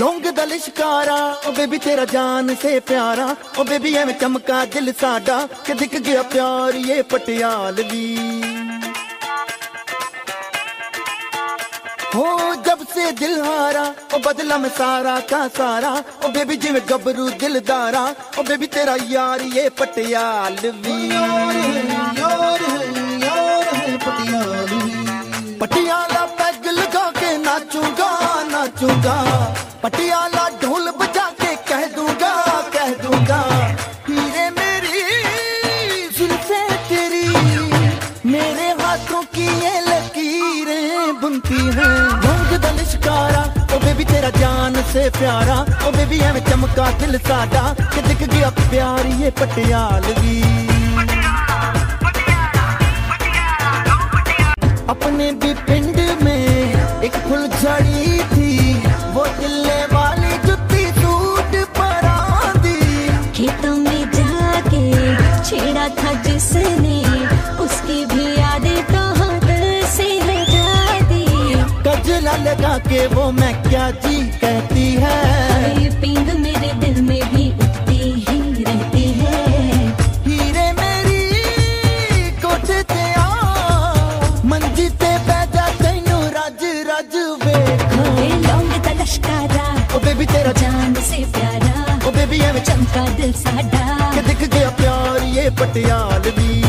ਲੌਂਗਦਾ ਲਿਸ਼ਕਾਰਾ ਓ baby ਤੇਰਾ ਜਾਨ ਸੇ ਪਿਆਰਾ ਓ baby ਐਵੇਂ ਚਮਕਾ ਦਿਲ ਸਾਡਾ ਕਿ ਦਿਖ ਗਿਆ ਪਿਆਰ ਇਹ ਪਟਿਆਲਵੀ ਹੋ ਜਬ ਸੇ ਦਿਲ ਹਾਰਾ ਓ ਬਦਲਾ ਮੈਂ ਸਾਰਾ ਕਾ ਸਾਰਾ ਓ ਬੇਬੀ ਜਿਵੇਂ ਗੱਭਰੂ ਦਿਲਦਾਰਾ ਓ ਬੇਬੀ ਤੇਰਾ ਯਾਰ ਇਹ ਪਟਿਆਲਵੀ ਯਾਰ ਯਾਰ ਯਾਰ ਪਟਿਆਲਵੀ ਪਟਿਆਲਾ ਪੈਗ ਲਗਾ ਕੇ ਨਾਚੂਗਾ ਨਾਚੂਗਾ पटियाला ढोल बजा के कह दूँगा कह दूँगा हीरे मेरी जुल्फे तेरी। मेरे हाथों की ये लकीरें बुनती हैं। भोग शिकारा ओ बेबी तेरा जान से प्यारा। ओ बेबी है चमका दिल सादा के दिख गया प्यार ये पटियालवी अपने भी पिंड खेतों में जाके छेड़ा था जिसने उसकी भी यादें तो दिल से लगा दी गजला लगा के वो मैं क्या जी कहती है? पिंग मेरे दिल में भी उठती ही रहती है। हीरे मेरी कोठे ते आ मंजी ते बैठा तैनू रज रज ये लौंग लश्कारा ओ बेबी तेरा जान से प्यारा चमका दिल साडा दिख गया प्यार ये पटियालवी